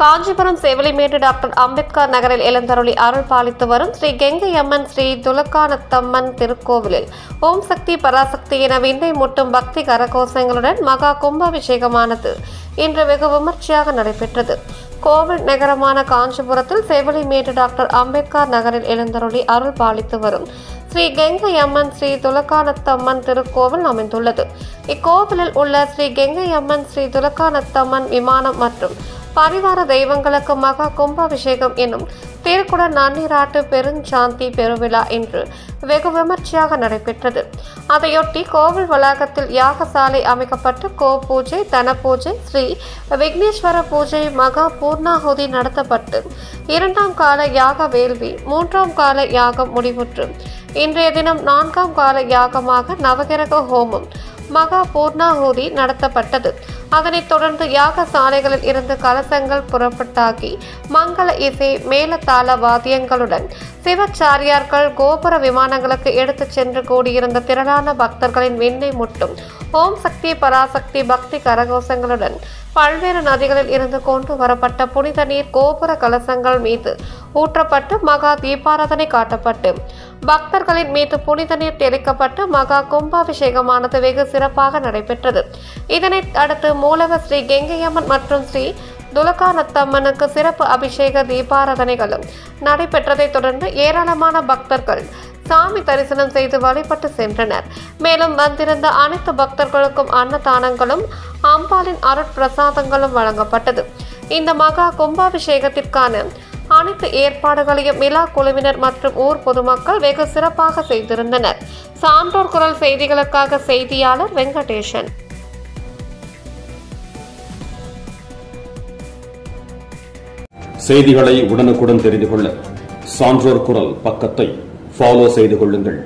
Kanchipuram Sevilimedu doctor Ambedkar நகரில் எழுந்தருளி அருள் பாலித்து வரும் ஸ்ரீ கெங்கை அம்மன் ஸ்ரீ துலக்கானத்தம்மன் திருக்கோவிலில். ஓம் சக்தி பராசக்தி என விந்தை முட்டும் பக்தி கரகோஷங்களுடன் மகா கும்பாபிஷேகமானது இன்று வெகு விமர்சையாக நடைபெற்றது. கோவில் நகரமான காஞ்சிபுரத்தில் செவிலிமேடு டாக்டர் அம்பேத்கர் நகரில் எழுந்தருளி அருள் பாலித்து வரும் ஸ்ரீ கெங்கை அம்மன் ஸ்ரீ துலக்கானத்தம்மன் திருக்கோவில் அமைந்துள்ளது. இக்கோவிலில் உள்ள ஸ்ரீ கெங்கை அம்மன் ஸ்ரீ துலக்கானத்தம்மன் விமானம் மற்றும் பரிவார தெய்வங்களுக்கு மகா கும்பாபிஷேகம் என்னும் திருக்குட நன்னீராட்டு பெருஞ்சாந்தி பெருவிழா இன்று வெகு விமர்சையாக நடைபெற்றது. அதையொட்டி கோவில் வளாகத்தில் யாகசாலை அமைக்கப்பட்டு கோ பூஜை தன பூஜை ஸ்ரீ விக்னேஸ்வர பூஜை மகா பூர்ணாகுதி நடத்தப்பட்டு இரண்டாம் கால யாக வேள்வி மூன்றாம் கால யாகம் முடிவுற்று. இன்றைய தினம் நான்காம் கால யாகமாக நவகிரக ஹோமம் மகா பூர்ணாகுதி நடத்தப்பட்டது. அதனைத் தொடர்ந்து யாக சாலைகளில் இருந்து கலசங்கள் புறப்பட்டாகி மங்கள இசை மேலதாள வாத்தியங்களுடன் சிவச்சாரியார்கள் கோபுர விமானங்களுக்கு எடுத்துச் சென்று கூடியிருந்த திரளான பக்தர்களின் விண்ணை முட்டும் ஓம் சக்தி பராசக்தி பக்தி கரகோசங்களுடன் பல்வேறு நதிகளில் இருந்து கொண்டு வரப்பட்ட புனித நீர் கோபுர கலசங்கள் மீது ஊற்றப்பட்டு மகா தீபாராதனை காட்டப்பட்டு பக்தர்களின் மீது புனித நீர் தெளிக்கப்பட்டு மகா கும்பாபிஷேகமானது வெகு சிறப்பாக நடைபெற்றது. இதனை அடுத்து மூலவர் ஸ்ரீ கெங்கையம்மன் மற்றும் ஸ்ரீ துலகானத்தம்மனுக்கு சிறப்பு அபிஷேக தீபாராதனைகளும் நடைபெற்றதைத் தொடர்ந்து ஏராளமான பக்தர்கள் சாமி தரிசனம் செய்து வழிபட்டு சென்றனர். மேலும் வந்திருந்த அனைத்து பக்தர்களுக்கும் அன்னதானங்களும் அம்பாளின் அருட்பிரசாதங்களும் வழங்கப்பட்டது. இந்த மகா கும்பாபிஷேகத்திற்கான அனைத்து ஏற்பாடுகளையும் விழா குழுவினர் மற்றும் ஊர் பொதுமக்கள் வெகு சிறப்பாக செய்திருந்தனர். சான்றோர் குரல் செய்திகளுக்காக செய்தியாளர் வெங்கடேசன். செய்திகளை உடனுக்குடன் தெரிந்து கொள்ள சான்றோர் குரல் பக்கத்தை ஃபாலோ செய்து கொள்ளுங்கள்.